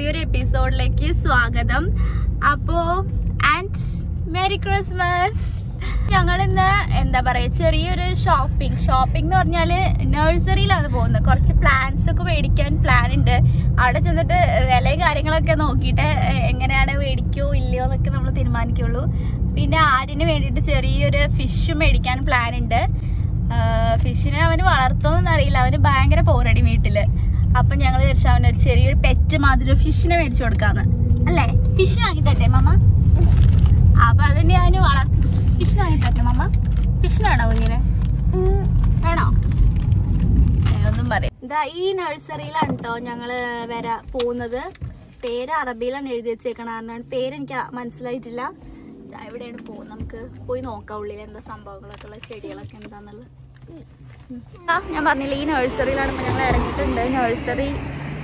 പുതിയൊരു എപ്പിസോഡിലേക്ക് സ്വാഗതം. അപ്പോ ആൻഡ് മെരി ക്രിസ്മസ് ഞങ്ങൾ ഇന്ന് എന്താ പറയാ ചെറിയൊരു ഷോപ്പിംഗ് ഷോപ്പിംഗ് എന്ന് പറഞ്ഞാൽ നഴ്സറിയിലാണ് പോകുന്നത്. കുറച്ച് പ്ലാന്റ്സ് ഒക്കെ മേടിക്കാൻ പ്ലാൻ ഉണ്ട്. അവിടെ ചെന്നിട്ട് വിലയും കാര്യങ്ങളൊക്കെ നോക്കിയിട്ട് എങ്ങനെയാണ് മേടിക്കോ ഇല്ലയോ എന്നൊക്കെ നമ്മൾ തീരുമാനിക്കുള്ളൂ. പിന്നെ ആടിന് വേണ്ടിയിട്ട് ചെറിയൊരു ഫിഷ് മേടിക്കാൻ പ്ലാൻ ഉണ്ട്. ഫിഷിനെ അവന് വളർത്തുമെന്നൊന്നും അറിയില്ല അവന് ഭയങ്കര പോരടി വീട്ടിൽ അപ്പൊ ഞങ്ങൾ വിചാരിച്ചു അവനൊരു ചെറിയൊരു പെറ്റ് മാതിരി ഫിഷിനെ മേടിച്ചു കൊടുക്കാന്ന്. അല്ലേ? ഫിഷ് വാങ്ങി തരട്ടെ മമ്മ അപ്പൊ അതിന്റെ അവന് വളർ ഫിഷ് വാങ്ങി തരട്ടെ മമ്മ ഫിഷ് വേണോ കുഞ്ഞിന്? വേണോ? ഒന്നും പറയാം. ഇതാ ഈ നഴ്സറിയിലാണ് കേട്ടോ ഞങ്ങൾ വരാ പോകുന്നത് പേര് അറബിയിലാണ് എഴുതി വെച്ചേക്കണ കാരണം പേര് എനിക്ക് മനസ്സിലായിട്ടില്ല. എവിടെയാണ് പോകുന്നത് നമുക്ക് പോയി നോക്കാം ഉള്ളിൽ എന്താ സംഭവങ്ങളൊക്കെ ഉള്ള ചെടികളൊക്കെ എന്താന്നുള്ളത്. ഞാൻ പറഞ്ഞില്ല ഈ നഴ്സറിയിലാണ് ഞങ്ങൾ ഇറങ്ങിയിട്ടുണ്ട്. നഴ്സറി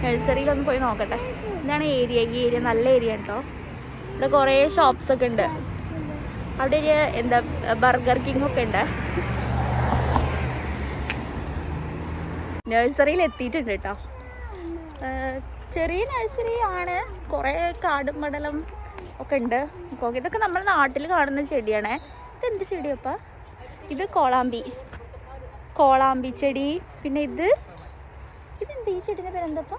നഴ്സറിയിലൊന്ന് പോയി നോക്കട്ടെ. ഇതാണ് ഏരിയ. ഈ ഏരിയ നല്ല ഏരിയ കേട്ടോ ഇവിടെ കുറേ ഷോപ്സ് ഒക്കെ ഉണ്ട്. അവിടെ ഒരു എന്താ ബർഗർ കിങ് ഒക്കെ ഉണ്ട്. നഴ്സറിയിൽ എത്തിയിട്ടുണ്ട് കേട്ടോ ചെറിയ നഴ്സറി ആണ്. കുറേ കാടും മടലും ഒക്കെ ഉണ്ട്. ഇതൊക്കെ നമ്മുടെ നാട്ടിൽ കാണുന്ന ചെടിയാണേ. ഇതെന്ത് ചെടിയപ്പ ഇത് കോളാമ്പി. കോളാമ്പി ചെടി. പിന്നെ ഇത്? ഇതെന്ത്? ഈ ചെടീന്റെ പേരെന്തപ്പാ?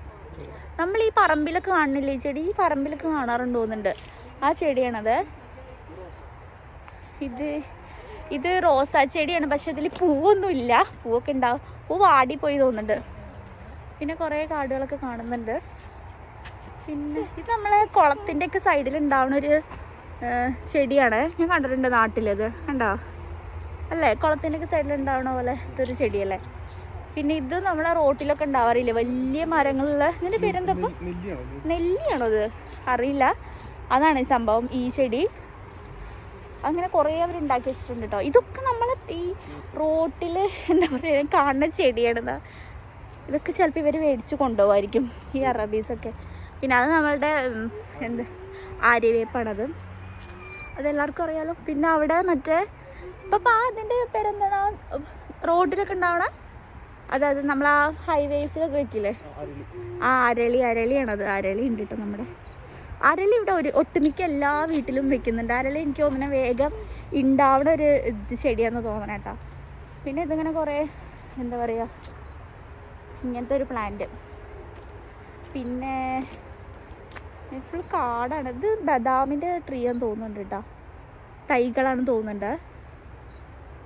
നമ്മൾ ഈ പറമ്പിലൊക്കെ കാണുന്നില്ലേ ഈ ചെടി? ഈ പറമ്പിലൊക്കെ കാണാറുണ്ട് തോന്നുന്നുണ്ട് ആ ചെടിയാണത്. ഇത് ഇത് റോസാ ചെടിയാണ് പക്ഷെ ഇതിൽ പൂവൊന്നും ഇല്ല പൂവൊക്കെ ഉണ്ടാവും. പൂ വാടി പോയി തോന്നുന്നുണ്ട്. പിന്നെ കുറേ കാടുകളൊക്കെ കാണുന്നുണ്ട്. പിന്നെ ഇത് നമ്മളെ കുളത്തിന്റെ ഒക്കെ സൈഡിൽ ഉണ്ടാവുന്ന ഒരു ചെടിയാണ്. ഞാൻ കണ്ടിട്ടുണ്ട് നാട്ടിലത് കണ്ടോ? അല്ലേ? കുളത്തിന്റെ ഒക്കെ സൈഡിൽ ഉണ്ടാവണ പോലെ ഇതൊരു ചെടിയല്ലേ? പിന്നെ ഇത് നമ്മളെ റോട്ടിലൊക്കെ ഉണ്ടാവാറില്ലേ? വലിയ മരങ്ങളുള്ള ഇതിന്റെ പേരെന്തപ്പം? നെല്ലിയാണോ ഇത്? അറിയില്ല. അതാണ് ഈ സംഭവം ഈ ചെടി. അങ്ങനെ കുറേ അവർ ഉണ്ടാക്കി വെച്ചിട്ടുണ്ട് കേട്ടോ ഇതൊക്കെ നമ്മളെ ഈ റോട്ടിൽ എന്താ പറയുക കാണുന്ന ചെടിയാണ് ഇതൊക്കെ ചിലപ്പോൾ ഇവർ മേടിച്ച് കൊണ്ടുപോകുമായിരിക്കും ഈ അറബീസൊക്കെ. പിന്നെ അത് നമ്മളുടെ എന്ത് ആര്യവേപ്പാണത്. അതെല്ലാവർക്കും അറിയാലോ. പിന്നെ അവിടെ മറ്റേ ഇപ്പം അതിന്റെ പേരെന്താണ് റോഡിലൊക്കെ ഉണ്ടാവണ അതായത് നമ്മൾ ആ ഹൈവേസിലൊക്കെ വെക്കില്ലേ? ആ അരളി. അരളിയാണത്. അരളി ഉണ്ട് കേട്ടോ നമ്മുടെ. അരളി ഇവിടെ ഒരു ഒട്ടുമിക്ക എല്ലാ വീട്ടിലും വെക്കുന്നുണ്ട്. അരളി എനിക്ക് തോന്നുന്നത് വേഗം ഉണ്ടാവുന്ന ഒരു ഇത് ചെടിയാന്ന് തോന്നണ കേട്ടോ പിന്നെ ഇതിങ്ങനെ കുറേ എന്താ പറയുക ഇങ്ങനത്തെ ഒരു പ്ലാന്റ് പിന്നെ ഫുൾ കാടാണ്. ഇത് ബദാമിന്റെ ട്രീ ആണെന്ന് തോന്നുന്നുണ്ട് കേട്ടോ തൈകളാണെന്ന് തോന്നുന്നുണ്ട്.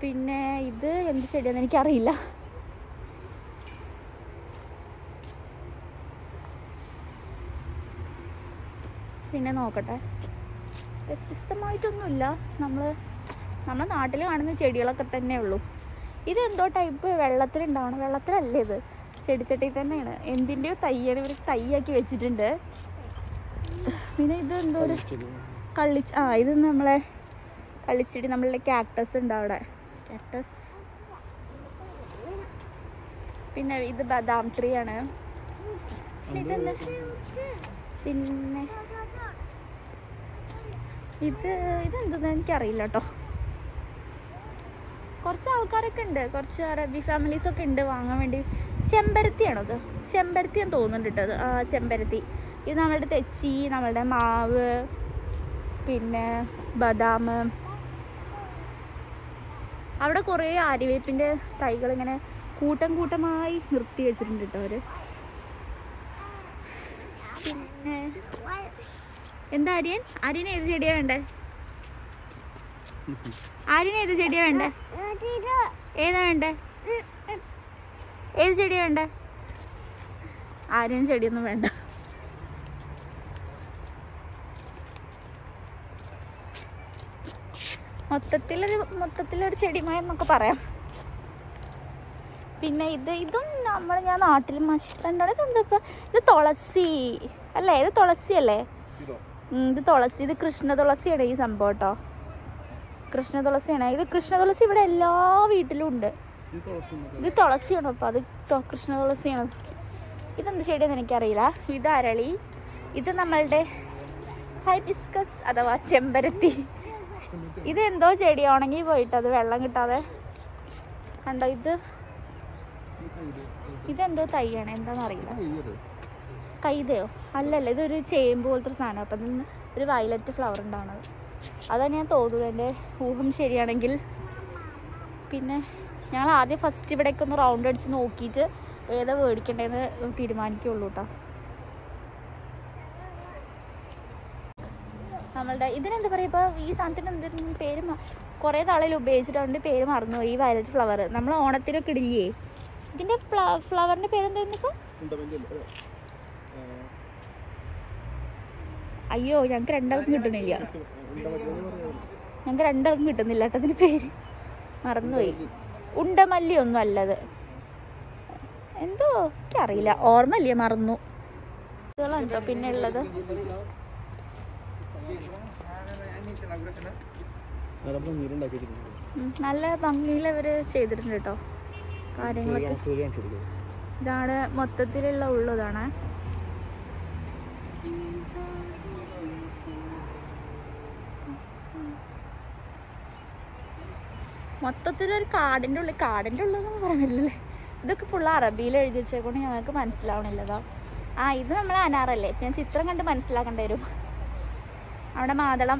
പിന്നെ ഇത് എന്ത് ചെടിയാണെന്ന് എനിക്കറിയില്ല. പിന്നെ നോക്കട്ടെ. വ്യത്യസ്തമായിട്ടൊന്നുമില്ല. നമ്മൾ നമ്മുടെ നാട്ടിൽ കാണുന്ന ചെടികളൊക്കെ തന്നെ ഉള്ളൂ. ഇതെന്തോ ടൈപ്പ് വെള്ളത്തിലുണ്ടാവണം വെള്ളത്തിലല്ലേ ഇത്? ചെടിച്ചട്ടി തന്നെയാണ്. എന്തിന്റെയോ തയ്യാണ് ഇവർ തയ്യാക്കി വെച്ചിട്ടുണ്ട്. പിന്നെ ഇത് എന്തോ ഒരു കള്ളി ആ ഇത് നമ്മളെ കള്ളിച്ചെടി നമ്മളുടെ ക്യാക്ടസ് ഉണ്ട് അവിടെ. ക്യാക്ടസ് പിന്നെ ഇത് ബദാം ട്രീ ആണ്. പിന്നെ ഇതെന്താ? പിന്നെ ഇത് ഇതെന്തെന്ന് എനിക്കറിയില്ല കേട്ടോ കുറച്ച് ആൾക്കാരൊക്കെ ഉണ്ട്. കുറച്ച് അറബി ഫാമിലീസ് ഒക്കെ ഉണ്ട് വാങ്ങാൻ വേണ്ടി. ചെമ്പരത്തിയാണോ അത് ചെമ്പരത്തി എന്ന് തോന്നുന്നുണ്ട് കേട്ടോ ആ ചെമ്പരത്തി. ഇത് നമ്മളുടെ തെച്ചി നമ്മളുടെ മാവ് പിന്നെ ബദാം. അവിടെ കുറേ ആര്യവേപ്പിന്റെ തൈകൾ ഇങ്ങനെ കൂട്ടം കൂട്ടമായി നിർത്തി വെച്ചിട്ടുണ്ട് കേട്ടോ അവർ. പിന്നെ എന്താ ആര്യൻ അരിന് ഏത് ചെടിയാ വേണ്ടേ? അരിന് ഏത് ചെടിയാ വേണ്ടേ? ഏതാ വേണ്ടേ? ഏത് ചെടിയാ വേണ്ടേ? ആര്യൻ ചെടിയൊന്നും വേണ്ട. മൊത്തത്തിലൊരു മൊത്തത്തിലൊരു ചെടിമയം എന്നൊക്കെ പറയാം. പിന്നെ ഇത് ഇതും നമ്മൾ ഞാൻ നാട്ടിൽ മഷിത്തണ്ടാണ് ഇതെന്താ ഇത് തുളസി. അല്ലേ? ഇത് തുളസി അല്ലേ ഇത് തുളസി ഇത് കൃഷ്ണ തുളസിയാണ് ഈ സംഭവം കേട്ടോ. കൃഷ്ണ തുളസിയാണ്. ഇത് കൃഷ്ണ തുളസി ഇവിടെ എല്ലാ വീട്ടിലും ഉണ്ട്. ഇത് തുളസിയാണോ അപ്പൊ അത് കൃഷ്ണ തുളസിയാണ്. ഇതെന്ത് ചെടിയെന്ന് എനിക്കറിയില്ല. ഇത് അരളി. ഇത് നമ്മളുടെ ഹൈബിസ്കസ് അഥവാ ചെമ്പരത്തി. ഇത് എന്തോ ചെടി ഉണങ്ങി പോയിട്ട് അത് വെള്ളം കിട്ടാതെ. കണ്ടോ ഇത്? ഇതെന്തോ തൈയാണ്. എന്താണെന്ന് അറിയില്ല. കൈതയോ അല്ലല്ല ഇതൊരു ചേമ്പ് പോലത്തെ സാധനം. അപ്പം നിന്ന് ഒരു വയലറ്റ് ഫ്ലവർ ഉണ്ടാവുന്നത് അതാണ് ഞാൻ തോന്നുന്നത് എന്റെ ഊഹം ശരിയാണെങ്കിൽ. പിന്നെ ഞങ്ങൾ ആദ്യം ഫസ്റ്റ് ഇവിടേക്ക് ഒന്ന് റൗണ്ട് അടിച്ച് നോക്കിയിട്ട് ഏതാ മേടിക്കേണ്ടതെന്ന് തീരുമാനിക്കുള്ളൂ കേട്ടോ നമ്മളുടെ ഇതിനെന്താ പറയുക ഇപ്പോൾ ഈ സാധനത്തിന് എന്തിനും പേര് കുറേ നാളിൽ ഉപയോഗിച്ചിട്ടുണ്ട് പേര് മറന്നു ഈ വയലറ്റ് ഫ്ലവർ നമ്മൾ ഓണത്തിനൊക്കെ ഇടില്ലേ? ഇതിന്റെ ഫ്ലവറിന്റെ പേരെന്തായിരുന്നു ഇപ്പോൾ അയ്യോ ഞങ്ങക്ക് രണ്ടാൾക്കും കിട്ടണില്ല ഞങ്ങക്ക് രണ്ടാൾക്കും കിട്ടുന്നില്ല കേട്ടോ പേര്. മറന്നുപോയി. ഉണ്ടമല്ലി ഒന്നും അല്ലത്. എന്തോ? എനിക്കറിയില്ല. ഓർമ്മയില്ല മറന്നു. ഇതുകളാണ് പിന്നെ ഉള്ളത്. നല്ല ഭംഗിയിൽ അവർ ചെയ്തിട്ടുണ്ട് കേട്ടോ കാര്യങ്ങളൊക്കെ. ഇതാണ് മൊത്തത്തിലുള്ള ഉള്ളതാണ് മൊത്തത്തിലൊരു കാടിന്റെ ഉള്ളിൽ കാടിന്റെ ഉള്ളതെന്ന് പറയുന്നില്ലല്ലേ ഇതൊക്കെ ഫുൾ അറബിയിൽ എഴുതി വെച്ചേക്കൊണ്ട് ഞങ്ങൾക്ക് മനസ്സിലാവണില്ലതാ. ആ ഇത് നമ്മൾ അനാറല്ലേ? ഞാൻ ചിത്രം കണ്ട് മനസ്സിലാക്കേണ്ടി വരും. അവിടെ മാതളം.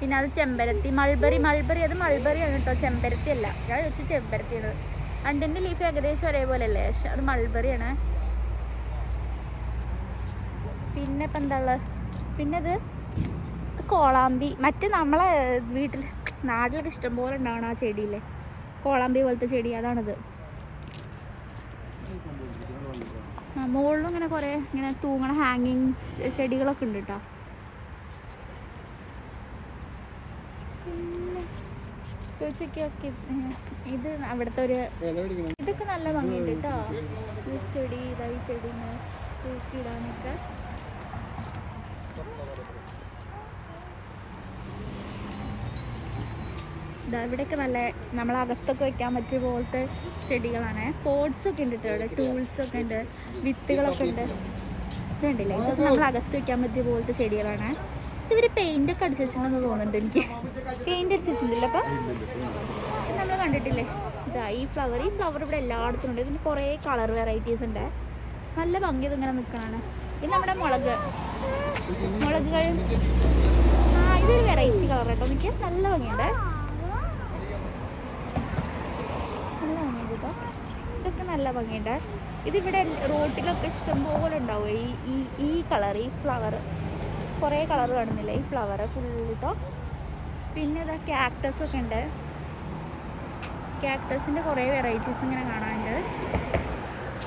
പിന്നെ അത് ചെമ്പരത്തി. Mulberry mulberry. അത് മൾബറി ആണ് കേട്ടോ. ചെമ്പരത്തി അല്ല. ഞാൻ ചോദിച്ചു ചെമ്പരത്തിയാണ്. രണ്ടിന്റെ ലീഫ് ഏകദേശം ഒരേപോലെ അല്ലേ പക്ഷെ അത് മൾബറിയാണ്. പിന്നെ ഇപ്പം എന്താ ഉള്ളത്? പിന്നെ ഇത്? കോളാമ്പി. മറ്റ് നമ്മളെ വീട്ടിൽ നാട്ടിലൊക്കെ ഇഷ്ടംപോലെ ഉണ്ടാവണം ആ ചെടിയില്ലേ? കോളാമ്പി പോലത്തെ ചെടി അതാണിത്. മുകളിലും ഇങ്ങനെ കുറേ ഇങ്ങനെ തൂങ്ങണ ഹാങ്ങിങ് ചെടികളൊക്കെ ഉണ്ട് കേട്ടോ ചോദിച്ചൊക്കെ ഇത് അവിടുത്തെ ഒരു ഇതൊക്കെ നല്ല ഭംഗിയുണ്ട് കേട്ടോ ഈ ചെടി ഇതായി ചെടി തൂക്കിയിടാനൊക്കെ. ഇതാ ഇവിടെയൊക്കെ നല്ല നമ്മൾ അകത്തൊക്കെ വെക്കാൻ പറ്റിയ പോലത്തെ ചെടികളാണ്. പോട്സ് ഒക്കെ ഉണ്ട് ഇവിടെ. ടൂൾസ് ഒക്കെ ഉണ്ട്. വിത്തുകളൊക്കെ ഉണ്ട്. ഇതുണ്ടല്ലേ ഇതൊക്കെ നമ്മൾ അകത്ത് വെക്കാൻ പറ്റിയ പോലത്തെ ചെടികളാണ്. ഇവർ പെയിന്റ് ഒക്കെ അടിച്ചു വെച്ചിട്ടുണ്ടെന്ന് തോന്നുന്നുണ്ട് എനിക്ക്. പെയിന്റ് അടിച്ചിട്ടുണ്ടല്ലോ വെച്ചിട്ടുണ്ടല്ലോ നമ്മൾ കണ്ടിട്ടില്ലേ? ഇതാ ഈ ഫ്ലവർ ഈ ഫ്ലവർ ഇവിടെ എല്ലായിടത്തും ഉണ്ട്. ഇതിന് കുറേ കളർ വെറൈറ്റീസ് ഉണ്ട്. നല്ല ഭംഗി ഇങ്ങനെ നിൽക്കണാണ് ഇത് നമ്മുടെ മുളക്. മുളകുകൾ ആ ഇതൊരു വെറൈറ്റി കളർ കേട്ടോ എനിക്ക് നല്ല ഭംഗിയുണ്ട് നല്ല ഭംഗിയുണ്ട് കേട്ടോ ഇതൊക്കെ നല്ല ഭംഗിയുണ്ട്. ഇതിവിടെ റോട്ടിലൊക്കെ ഇഷ്ടംപോലെ ഉണ്ടാവും. ഈ ഈ ഈ കളർ ഈ ഫ്ലവർ കുറേ കളർ കാണുന്നില്ല? ഈ ഫ്ലവർ ഫുള്ളിട്ടോ പിന്നെ ഇതാ ക്യാക്ടസ് ഒക്കെ ഉണ്ട്. ക്യാക്ടസിന്റെ കുറേ വെറൈറ്റീസ് ഇങ്ങനെ കാണാനുണ്ട്.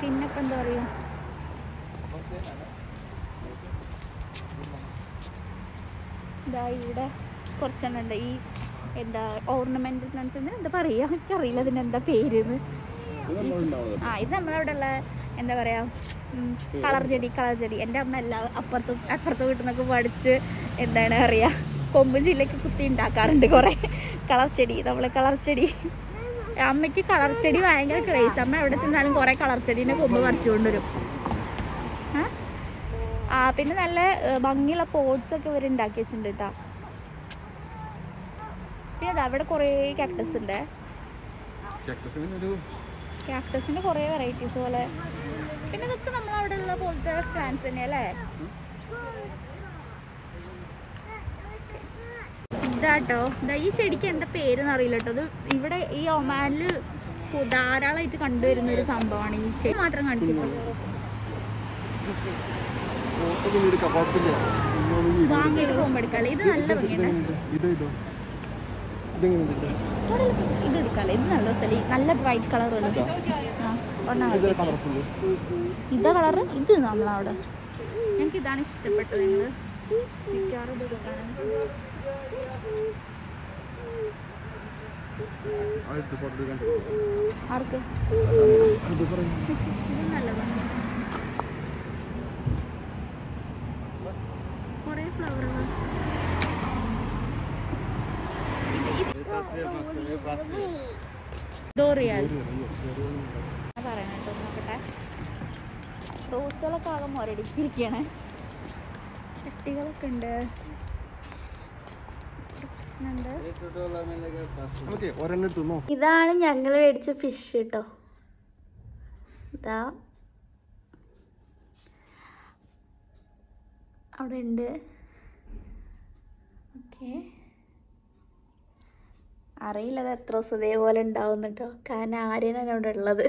പിന്നെ ഇപ്പം എന്താ പറയുക? ഇതാ ഇവിടെ കുറച്ചെണ്ണം ഉണ്ട്. ഈ എന്താ ഓർണമെന്റൽ പ്ലാന്റ്സ് എന്താ പറയുക? എനിക്കറിയില്ല അതിന് എന്താ പേര് ആ ഇത് നമ്മളവിടെ ഉള്ള എന്താ പറയാ കളർ ചെടി കളർ ചെടി. എന്റെ അമ്മ എല്ലാ അപ്പുറത്തും അപ്പുറത്തെ വീട്ടിൽ നിന്നൊക്കെ പഠിച്ച് എന്താണ് അറിയാ കൊമ്പ് ജില്ലക്ക് കുത്തി ഉണ്ടാക്കാറുണ്ട് കുറേ. കളർ ചെടി നമ്മളെ കളർ ചെടി. അമ്മയ്ക്ക് കളർ ചെടി ഭയങ്കര ക്രേസ്. അമ്മ എവിടെ ചെന്നാലും കുറേ കളർ ചെടീന്റെ കൊമ്പ് പറിച്ചു കൊണ്ടുവരും ആ? പിന്നെ നല്ല ഭംഗിയുള്ള പോട്ട്സ് ഒക്കെ ഇവർ ഉണ്ടാക്കി വെച്ചിട്ടുണ്ട് കേട്ടോ പിന്നെ അവിടെ കുറേ കാക്ടസ് ഉണ്ട്. കാക്ടസിന്റെ കുറേ വെറൈറ്റീസ് പോലെ. പിന്നെ ഇതൊക്കെ നമ്മൾ അവിടെ ഉള്ള പോലത്തെ പ്ലാന്റ്സ് തന്നെ അല്ലേ? ഇതാട്ടോ. ഇതാ ഈ ചെടിക്ക് എന്താ പേരെന്ന് അറിയില്ല കേട്ടോ. ഇത് ഇവിടെ ഈ ഒമാനിൽ ധാരാളമായിട്ട് കണ്ടുവരുന്ന ഒരു സംഭവമാണ് ഈ ചെടി. മാത്രം കണ്ടിട്ടുള്ളത് വാങ്ങിയിട്ട് പോകുമ്പോൾ എടുക്കാല്ലേ? ഇത് നല്ല ഇത് എടുക്കാല്ലേ ഇത് നല്ല സ്ഥലം നല്ല വൈറ്റ് കളർ ഒന്നാ ഇതാ കളറ് ഇത് നമ്മളവിടെ. ഞങ്ങൾക്ക് ഇതാണ് ഇഷ്ടപ്പെട്ടത് ഞങ്ങൾ മിക്കവാറും ഇത് എടുക്കാനാണ് ആർക്ക്? ഇത് നല്ല ഭംഗിയാണ് കുറേ ഫ്ലവറുകൾ നോക്കട്ടെ റോസുകളൊക്കെ ആകെ മുരടിച്ചിരിക്കുകയാണ് ചട്ടികളൊക്കെ ഉണ്ട് ഇതാണ് ഞങ്ങൾ മേടിച്ച ഫിഷ് കേട്ടോ ഇതാ. അവിടെ ഉണ്ട്. ഓക്കെ അറിയില്ല അത് എത്ര ദിവസം ഇതേപോലെ ഉണ്ടാവും കേട്ടോ കാരണം ആര്യനാണ് അവിടെ ഉള്ളത്?